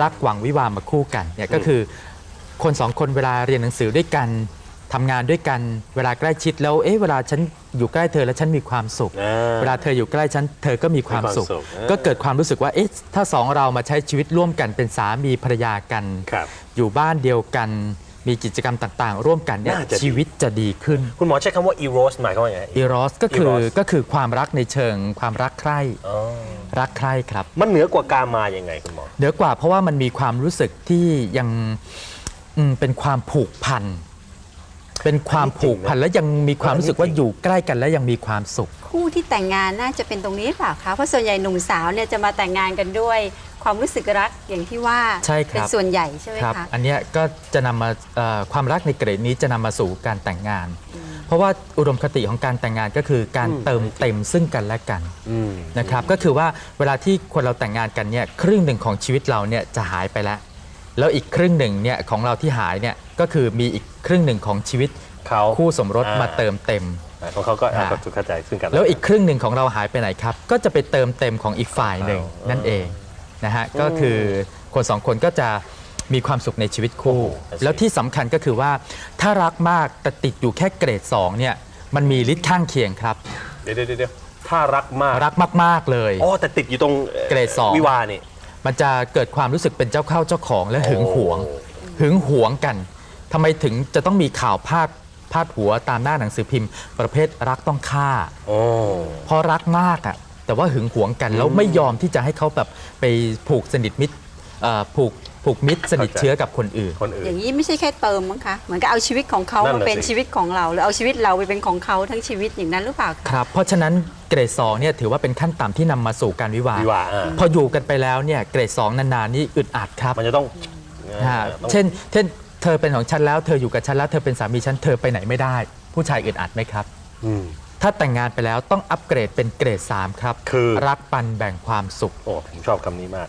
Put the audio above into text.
รักหวังวิวาห์มาคู่กันเนี่ยก็คือคนสองคนเวลาเรียนหนังสือด้วยกันทำงานด้วยกันเวลาใกล้ชิดแล้วเอ๊ะเวลาฉันอยู่ใกล้เธอแล้วฉันมีความสุขอ่าเวลาเธออยู่ใกล้ฉันเธอก็มีความสุขมีความสุขเออก็เกิดความรู้สึกว่าเอ๊ะถ้าสองเรามาใช้ชีวิตร่วมกันเป็นสามีภรรยากันครับอยู่บ้านเดียวกัน มีกิจกรรมต่างๆ ร่วมกันเนี่ยน่าจะดี ชีวิตจะดีขึ้นคุณหมอใช้คำว่า eros หมายความว่าไง อีรอสก็คือ Eros ก็คือความรักในเชิงความรักใคร่อ๋อรักใคร่ครับ มันเหนือกว่ากามายังไงคุณหมอ เหนือกว่าเพราะว่ามันมีความรู้สึกที่ยังอืมเป็นความผูกพัน เป็นความผูกพันและยังมีความรู้สึกว่าอยู่ใกล้กันและยังมีความสุข คู่ที่แต่งงานน่าจะเป็นตรงนี้หรือเปล่าคะเพราะส่วนใหญ่หนุ่มสาวเนี่ยจะมาแต่งงานกันด้วยความรู้สึกรักอย่างที่ว่าใช่ครับเป็นส่วนใหญ่ใช่ไหมครับคะอันเนี้ยก็จะนำมาเอ่อความรักในเกรดนี้จะนำมาสู่การแต่งงาน เพราะว่าอุดมคติของการแต่งงานก็คือการอืมเติมเต็มซึ่งกันและกันอืมนะครับก็คือว่าเวลาที่คนเราแต่งงานกันเนี่ยครึ่งหนึ่งของชีวิตเราเนี่ยจะหายไปแล้ว แล้วอีกครึ่งหนึ่งเนี่ยของเราที่หายเนี่ยก็คือมีอีกครึ่งหนึ่งของชีวิตเขาคู่สมรสอ่ามมาเติมเต็มอ่าของเขาก็อ่าก็เข้าใจซึ่งกันแล้วอีกครึ่งหนึ่งของเราหายไปไหนครับ ก็จะไปเติมเต็มของอีกฝ่ายหนึ่งอ๋อนั่นเองนะฮะก็คือคนสองคนก็จะมีความสุขในชีวิตคู่โอ้โหแล้วที่สำคัญก็คือว่าถ้ารักมากแต่ติดอยู่แค่เกรด2เนี่ยมันมีฤทธิ์ข้างเคียงครับ เดี๋ยวเดี๋ยวเดี๋ยวถ้ารักมากรักมากๆเลยอ๋อแต่ติดอยู่ตรงอ่อเกรดสอง วิวาห์นี่ มันจะเกิดความรู้สึกเป็นเจ้าเข้าเจ้าของและหึงหวงโอ้หึงหวงกันทำไมถึงจะต้องมีข่าวพาดพาดหัวตามหน้าหนังสือพิมพ์ ประเภทรักต้องฆ่าโอ้เพราะรักมากอะแต่ว่าหึงหวงกันแล้วไม่ยอมที่จะให้เขาแบบไปผูกสนิทมิตรเอ่อผูก ผูกมิตรสนิทเชื้อกับคนอื่น คนอื่น อย่างนี้ไม่ใช่แค่เติมมั้งคะเหมือนกับเอาชีวิตของเขานั่นมาน่ะเป็นสิชีวิตของเรา หรือเอาชีวิตเราไปเป็นของเขาทั้งชีวิตอย่างนั้นหรือเปล่าคะครับ เพราะฉะนั้นเกรด2เนี่ยถือว่าเป็นขั้นต่ำที่นำมาสู่การวิวาห์วิวาห์อ่า พออยู่กันไปแล้วเนี่ยเกรด2นานๆนี่อึดอัดครับ มันจะต้องฮะต้องเช่น เช่น เธอเป็นของฉันแล้ว เธออยู่กับฉันแล้ว เธอเป็นสามีฉัน เธอไปไหนไม่ได้ ผู้ชายอึดอัดไหมครับ อืม ถ้าแต่งงานไปแล้วต้องอัปเกรดเป็นเกรด 3 ครับ คือ รักปันแบ่งความสุข โอ้ผมชอบคำนี้มาก